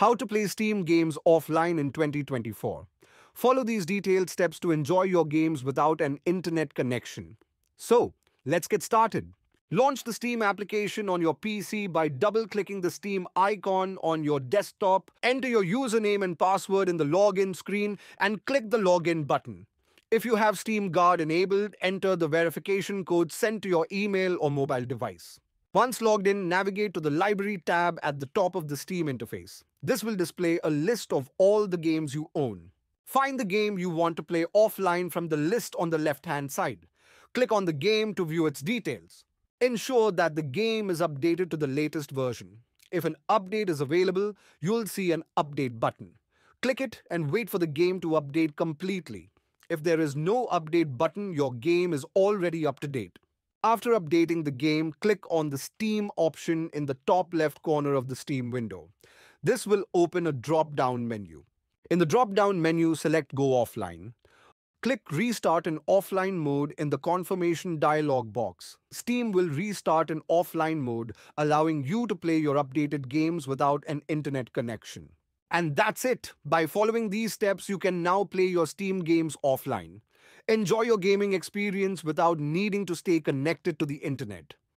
How to play Steam games offline in 2024. Follow these detailed steps to enjoy your games without an internet connection. So, let's get started. Launch the Steam application on your PC by double-clicking the Steam icon on your desktop, enter your username and password in the login screen, and click the login button. If you have Steam Guard enabled, enter the verification code sent to your email or mobile device. Once logged in, navigate to the Library tab at the top of the Steam interface. This will display a list of all the games you own. Find the game you want to play offline from the list on the left-hand side. Click on the game to view its details. Ensure that the game is updated to the latest version. If an update is available, you'll see an update button. Click it and wait for the game to update completely. If there is no update button, your game is already up to date. After updating the game, click on the Steam option in the top left corner of the Steam window. This will open a drop-down menu. In the drop-down menu, select Go Offline. Click Restart in offline mode in the confirmation dialog box. Steam will restart in offline mode, allowing you to play your updated games without an internet connection. And that's it. By following these steps, you can now play your Steam games offline. Enjoy your gaming experience without needing to stay connected to the internet.